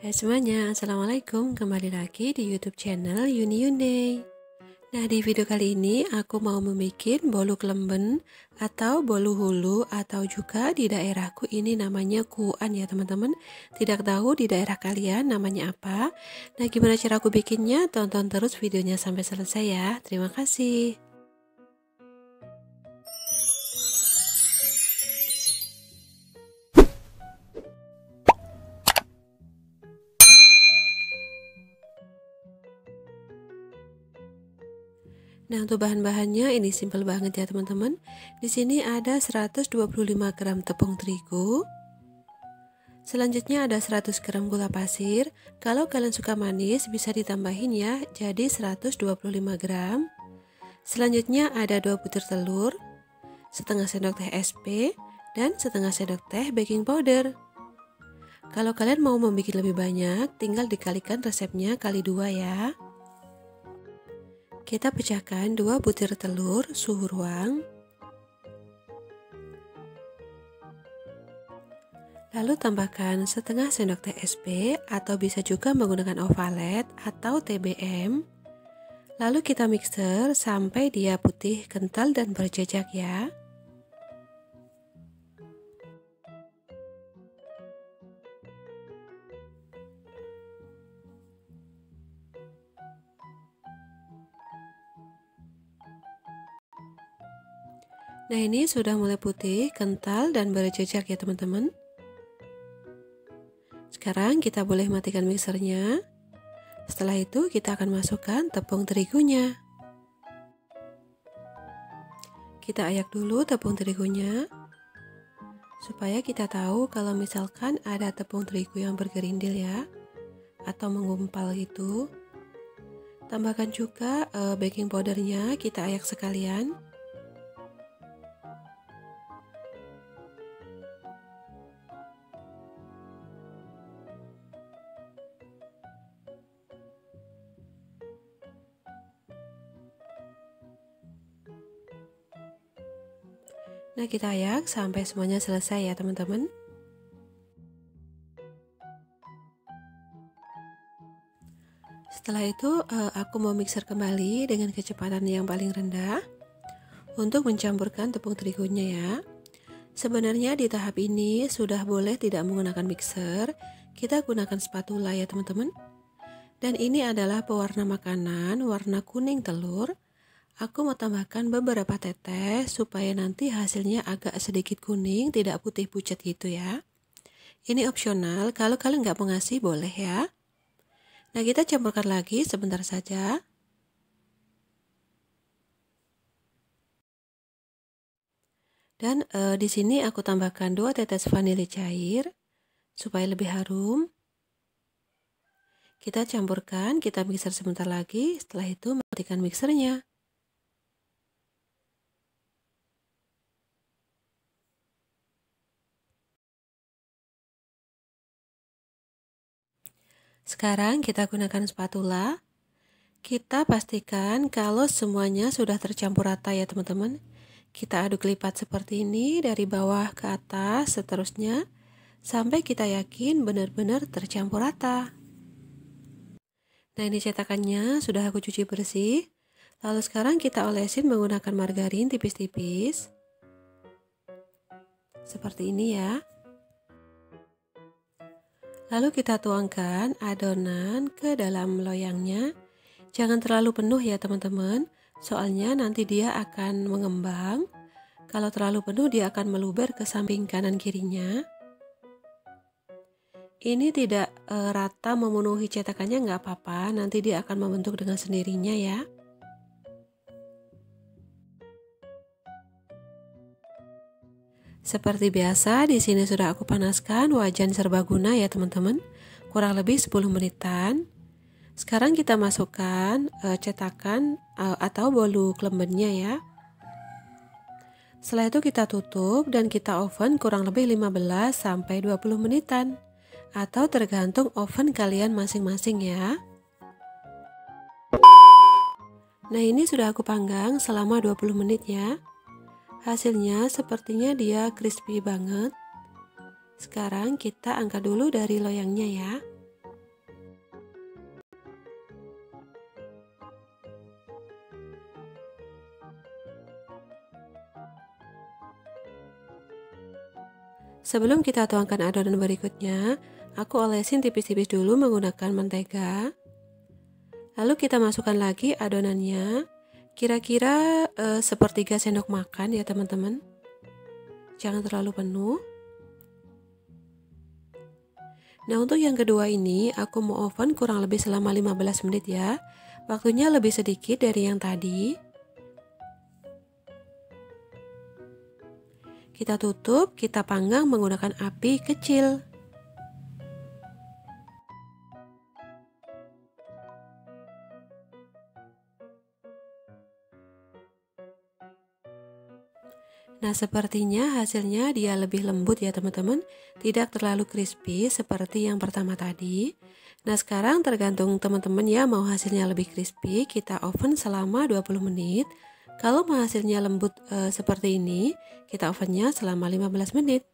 Hai semuanya, Assalamualaikum. Kembali lagi di youtube channel Yuni Yunde Nah di video kali ini aku mau membuat bolu kelemben Atau bolu hulu Atau juga di daerahku ini namanya kuan ya teman-teman. Tidak tahu di daerah kalian namanya apa. Nah gimana cara aku bikinnya? Tonton terus videonya sampai selesai ya. Terima kasih Nah, untuk bahan-bahannya ini simple banget ya, teman-teman. Di sini ada 125 gram tepung terigu. Selanjutnya ada 100 gram gula pasir. Kalau kalian suka manis bisa ditambahin ya, jadi 125 gram. Selanjutnya ada 2 butir telur, setengah sendok teh SP, dan setengah sendok teh baking powder. Kalau kalian mau membuat lebih banyak, tinggal dikalikan resepnya kali dua ya. Kita pecahkan dua butir telur suhu ruang. Lalu tambahkan setengah sendok TSP atau bisa juga menggunakan ovalet atau TBM. Lalu kita mixer sampai dia putih, kental dan berjejak ya. Nah ini sudah mulai putih, kental, dan berjejak ya teman-teman. Sekarang kita boleh matikan mixernya. Setelah itu kita akan masukkan tepung terigunya. Kita ayak dulu tepung terigunya. Supaya kita tahu kalau misalkan ada tepung terigu yang bergerindil ya. Atau menggumpal gitu. Tambahkan juga uh, baking powdernya kita ayak sekalian. Nah kita ayak sampai semuanya selesai ya teman-teman. Setelah itu eh, aku mau mixer kembali dengan kecepatan yang paling rendah Untuk mencampurkan tepung terigunya ya. Sebenarnya di tahap ini sudah boleh tidak menggunakan mixer. Kita gunakan spatula ya teman-teman. Dan ini adalah pewarna makanan warna kuning telur Aku mau tambahkan beberapa tetes supaya nanti hasilnya agak sedikit kuning, tidak putih pucat gitu ya. Ini opsional, kalau kalian nggak mau ngasih boleh ya. Nah kita campurkan lagi sebentar saja. Dan e, di sini aku tambahkan dua tetes vanili cair supaya lebih harum. Kita campurkan, kita mixer sebentar lagi. Setelah itu matikan mixernya. Sekarang kita gunakan spatula. Kita pastikan kalau semuanya sudah tercampur rata ya teman-teman. Kita aduk lipat seperti ini dari bawah ke atas seterusnya sampai kita yakin benar-benar tercampur rata. Nah ini cetakannya sudah aku cuci bersih. Lalu sekarang kita olesin menggunakan margarin tipis-tipis. Seperti ini ya. Lalu kita tuangkan adonan ke dalam loyangnya. Jangan terlalu penuh ya teman-teman, soalnya nanti dia akan mengembang. Kalau terlalu penuh dia akan meluber ke samping kanan kirinya. Ini tidak e, rata memenuhi cetakannya nggak apa-apa, nanti dia akan membentuk dengan sendirinya ya. Seperti biasa, di sini sudah aku panaskan wajan serbaguna ya teman-teman. Kurang lebih 10 menitan. Sekarang kita masukkan uh, cetakan uh, atau bolu kelembennya ya. Setelah itu kita tutup dan kita oven kurang lebih 15 sampai 20 menitan atau tergantung oven kalian masing-masing ya. Nah, ini sudah aku panggang selama 20 menit ya. Hasilnya sepertinya dia crispy banget. Sekarang kita angkat dulu dari loyangnya ya. Sebelum kita tuangkan adonan berikutnya, aku olesin tipis-tipis dulu menggunakan mentega. Lalu kita masukkan lagi adonannya kira-kira e, sepertiga sendok makan ya teman-teman. Jangan terlalu penuh. Nah untuk yang kedua ini aku mau oven kurang lebih selama 15 menit ya. Waktunya lebih sedikit dari yang tadi. Kita tutup, kita panggang menggunakan api kecil. Nah sepertinya hasilnya dia lebih lembut ya teman-teman. Tidak terlalu crispy seperti yang pertama tadi. Nah sekarang tergantung teman-teman ya mau hasilnya lebih crispy Kita oven selama 20 menit. Kalau mau hasilnya lembut e, seperti ini Kita ovennya selama 15 menit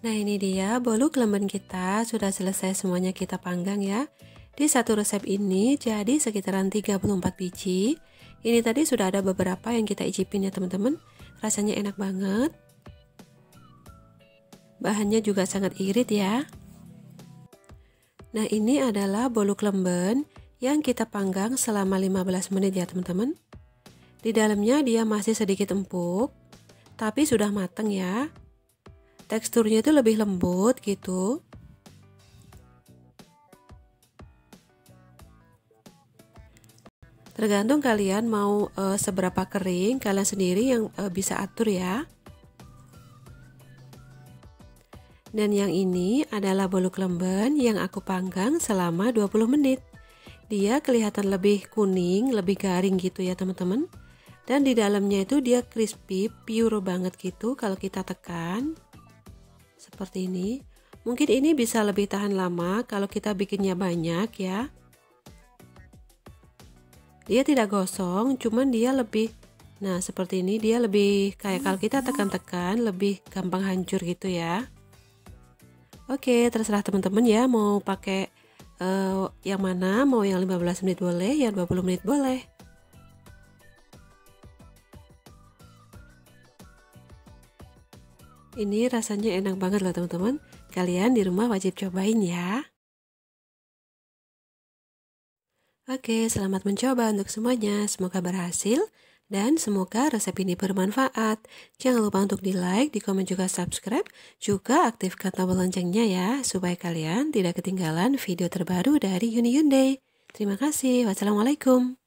Nah ini dia bolu kelemban kita sudah selesai semuanya kita panggang ya. Di satu resep ini jadi sekitaran 34 biji. Ini tadi sudah ada beberapa yang kita icipin ya teman-teman. Rasanya enak banget. Bahannya juga sangat irit ya. Nah ini adalah bolu kelemban yang kita panggang selama 15 menit ya teman-teman. Di dalamnya dia masih sedikit empuk Tapi sudah mateng ya teksturnya itu lebih lembut gitu. Tergantung kalian mau e, seberapa kering kalian sendiri yang e, bisa atur ya. Dan yang ini adalah bolu kelemban yang aku panggang selama 20 menit. Dia kelihatan lebih kuning lebih garing gitu ya teman-teman. Dan di dalamnya itu dia crispy pure banget gitu kalau kita tekan seperti ini. Mungkin ini bisa lebih tahan lama kalau kita bikinnya banyak ya. Dia tidak gosong, cuman dia lebih Nah, seperti ini dia lebih kayak kalau kita tekan-tekan lebih gampang hancur gitu ya. Oke, terserah teman-teman ya mau pakai uh, yang mana, mau yang 15 menit boleh, yang 20 menit boleh. Ini rasanya enak banget loh teman-teman. Kalian di rumah wajib cobain ya. Oke, selamat mencoba untuk semuanya. Semoga berhasil dan semoga resep ini bermanfaat. Jangan lupa untuk di like, di komen juga subscribe, juga aktifkan tombol loncengnya ya, supaya kalian tidak ketinggalan video terbaru dari Yuni Yunde. Terima kasih. Wassalamualaikum.